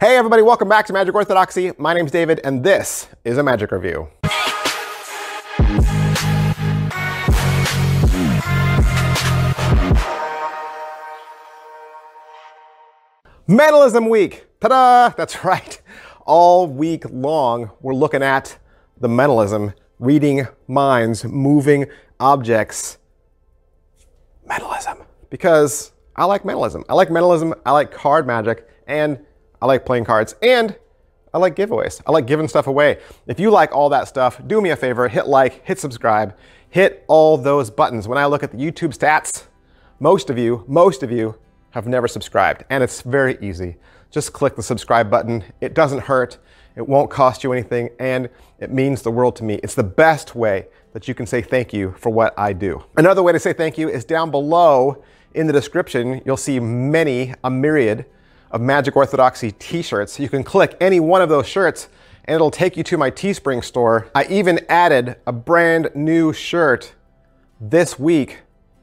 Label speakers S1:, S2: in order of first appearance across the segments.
S1: Hey everybody, welcome back to Magic Orthodoxy. My name's David and this is a Magic Review. Mentalism Week. Ta-da! That's right. All week long, we're looking at the mentalism, reading minds, moving objects. Mentalism. Because I like mentalism. I like mentalism, I like card magic, and I like playing cards, and I like giveaways. I like giving stuff away. If you like all that stuff, do me a favor, hit like, hit subscribe, hit all those buttons. When I look at the YouTube stats, most of you, most of you have never subscribed, and it's very easy. Just click the subscribe button. It doesn't hurt, it won't cost you anything, and it means the world to me. It's the best way that you can say thank you for what I do. Another way to say thank you is down below in the description, you'll see many, a myriad of Magic Orthodoxy t-shirts. You can click any one of those shirts and it'll take you to my Teespring store. I even added a brand new shirt this week.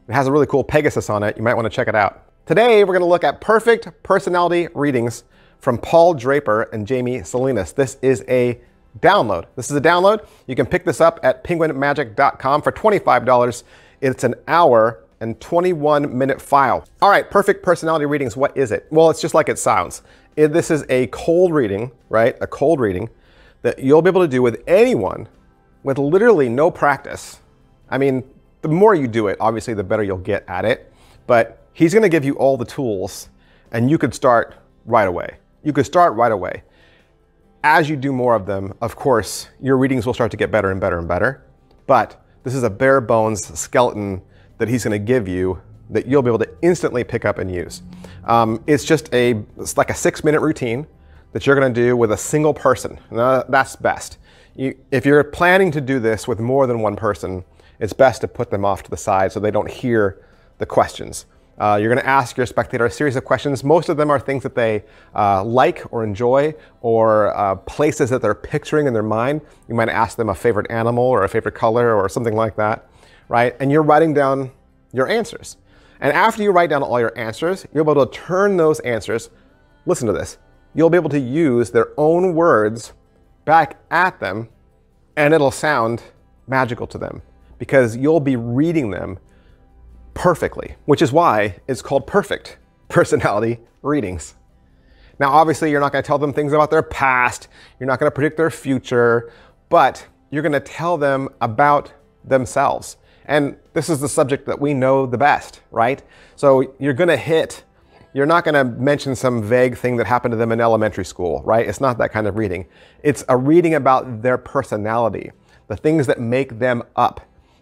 S1: It has a really cool Pegasus on it. You might want to check it out. Today, we're going to look at perfect personality readings from Paul Draper and Jamie Salinas. This is a download. This is a download. You can pick this up at penguinmagic.com for $25. It's an hour and 21 minute file. All right, perfect personality readings, what is it? Well, it's just like it sounds. It, this is a cold reading, right? A cold reading that you'll be able to do with anyone with literally no practice. I mean, the more you do it, obviously, the better you'll get at it. But He's going to give you all the tools and you could start right away. You could start right away. As you do more of them, of course, your readings will start to get better and better and better. But this is a bare bones skeleton that he's going to give you that you'll be able to instantly pick up and use. Um, it's just a, it's like a six minute routine that you're going to do with a single person. Now, that's best. You, if you're planning to do this with more than one person, it's best to put them off to the side so they don't hear the questions. Uh, you're going to ask your spectator a series of questions. Most of them are things that they uh, like or enjoy or uh, places that they're picturing in their mind. You might ask them a favorite animal or a favorite color or something like that, right? And you're writing down your answers. And after you write down all your answers, you'll be able to turn those answers, listen to this, you'll be able to use their own words back at them and it'll sound magical to them because you'll be reading them perfectly, which is why it's called perfect personality readings. Now, obviously, you're not going to tell them things about their past, you're not going to predict their future, but you're going to tell them about themselves. And this is the subject that we know the best, right? So you're going to hit, you're not going to mention some vague thing that happened to them in elementary school, right? It's not that kind of reading. It's a reading about their personality, the things that make them up.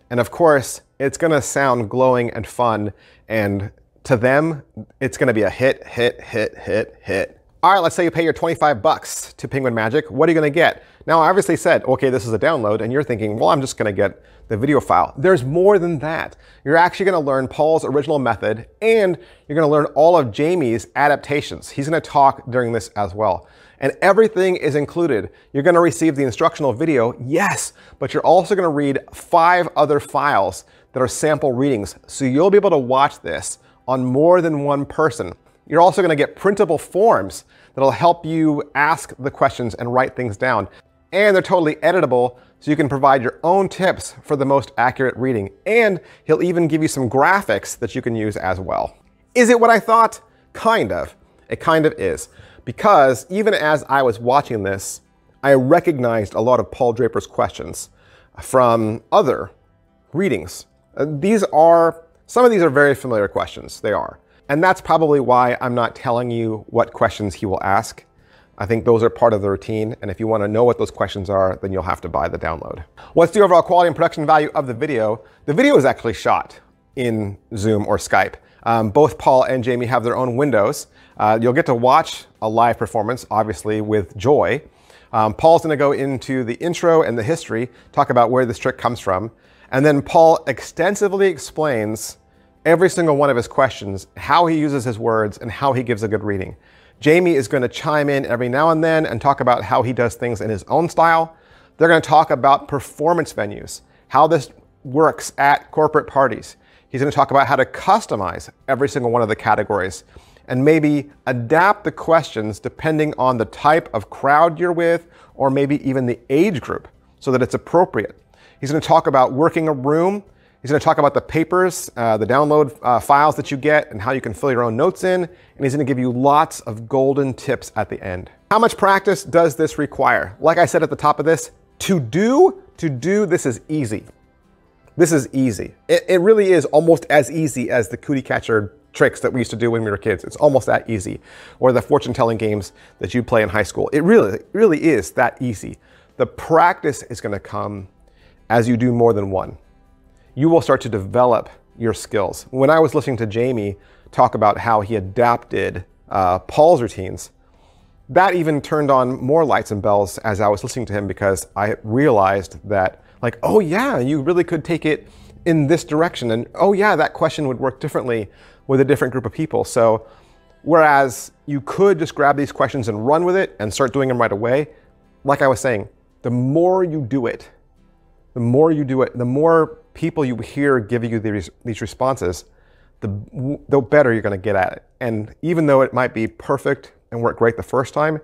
S1: And of course, it's going to sound glowing and fun. And to them, it's going to be a hit, hit, hit, hit, hit. All right, let's say you pay your 25 bucks to Penguin Magic. What are you going to get? Now, I obviously said, okay, this is a download, and you're thinking, well, I'm just going to get the video file. There's more than that. You're actually going to learn Paul's original method, and you're going to learn all of Jamie's adaptations. He's going to talk during this as well and everything is included. You're going to receive the instructional video, yes, but you're also going to read five other files that are sample readings. So you'll be able to watch this on more than one person. You're also going to get printable forms that'll help you ask the questions and write things down. And they're totally editable, so you can provide your own tips for the most accurate reading. And he'll even give you some graphics that you can use as well. Is it what I thought? Kind of. It kind of is because even as I was watching this, I recognized a lot of Paul Draper's questions from other readings. Uh, these are, some of these are very familiar questions, they are. And that's probably why I'm not telling you what questions he will ask. I think those are part of the routine, and if you want to know what those questions are, then you'll have to buy the download. What's the overall quality and production value of the video? The video is actually shot in Zoom or Skype. Um, both Paul and Jamie have their own windows. Uh, you'll get to watch a live performance, obviously, with Joy. Um, Paul's going to go into the intro and the history, talk about where this trick comes from. And then Paul extensively explains every single one of his questions, how he uses his words, and how he gives a good reading. Jamie is going to chime in every now and then and talk about how he does things in his own style. They're going to talk about performance venues, how this works at corporate parties. He's going to talk about how to customize every single one of the categories and maybe adapt the questions depending on the type of crowd you're with or maybe even the age group so that it's appropriate. He's going to talk about working a room. He's going to talk about the papers, uh, the download uh, files that you get, and how you can fill your own notes in. And he's going to give you lots of golden tips at the end. How much practice does this require? Like I said at the top of this, to do, to do, this is easy. This is easy. It, it really is almost as easy as the cootie catcher tricks that we used to do when we were kids. It's almost that easy. Or the fortune telling games that you play in high school. It really, really is that easy. The practice is going to come as you do more than one. You will start to develop your skills. When I was listening to Jamie talk about how he adapted uh, Paul's routines, that even turned on more lights and bells as I was listening to him because I realized that, like, oh yeah, you really could take it in this direction. And oh yeah, that question would work differently with a different group of people. So whereas you could just grab these questions and run with it and start doing them right away, like I was saying, the more you do it, the more you do it, the more people you hear giving you these, these responses, the, the better you're going to get at it. And even though it might be perfect and work great the first time,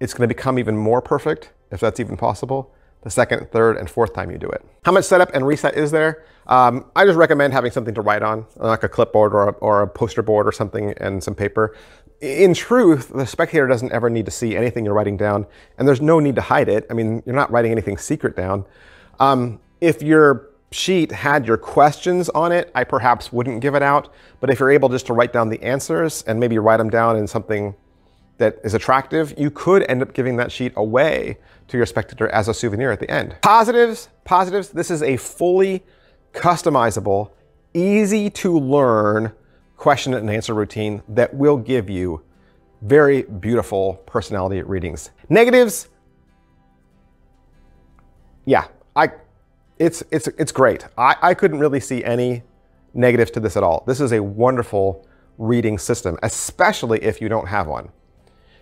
S1: it's going to become even more perfect, if that's even possible, the second, third, and fourth time you do it. How much setup and reset is there? Um, I just recommend having something to write on, like a clipboard or a, or a poster board or something and some paper. In truth, the spectator doesn't ever need to see anything you're writing down, and there's no need to hide it. I mean, you're not writing anything secret down. Um, if your sheet had your questions on it, I perhaps wouldn't give it out. But if you're able just to write down the answers and maybe write them down in something that is attractive, you could end up giving that sheet away to your spectator as a souvenir at the end. Positives, positives, this is a fully customizable, easy to learn question and answer routine that will give you very beautiful personality readings. Negatives, yeah, I, it's, it's, it's great. I, I couldn't really see any negatives to this at all. This is a wonderful reading system, especially if you don't have one.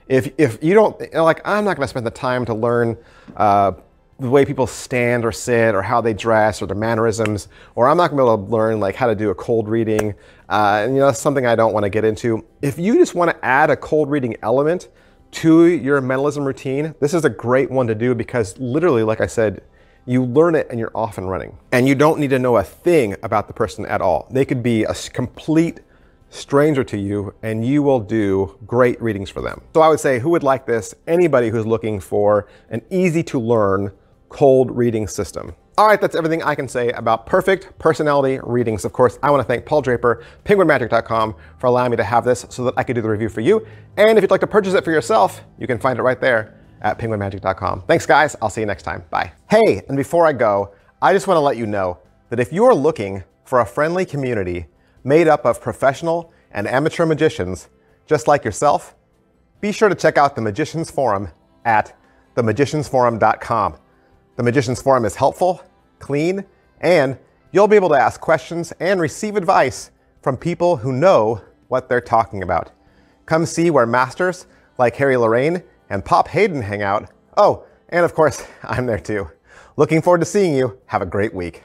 S1: If, if you don't, like, I'm not going to spend the time to learn uh, the way people stand or sit or how they dress or their mannerisms, or I'm not going to be able to learn like how to do a cold reading. Uh, and you know, that's something I don't want to get into. If you just want to add a cold reading element to your mentalism routine, this is a great one to do because literally, like I said, you learn it and you're off and running. And you don't need to know a thing about the person at all. They could be a complete stranger to you and you will do great readings for them. So I would say who would like this? Anybody who's looking for an easy to learn cold reading system. All right, that's everything I can say about perfect personality readings. Of course, I want to thank Paul Draper, penguinmagic.com, for allowing me to have this so that I could do the review for you. And if you'd like to purchase it for yourself, you can find it right there at penguinmagic.com. Thanks, guys. I'll see you next time. Bye. Hey, and before I go, I just want to let you know that if you are looking for a friendly community made up of professional and amateur magicians just like yourself, be sure to check out the Magicians Forum at themagiciansforum.com. The Magicians Forum is helpful, clean, and you'll be able to ask questions and receive advice from people who know what they're talking about. Come see where masters like Harry Lorayne and Pop Hayden hang out. Oh, and of course, I'm there too. Looking forward to seeing you. Have a great week.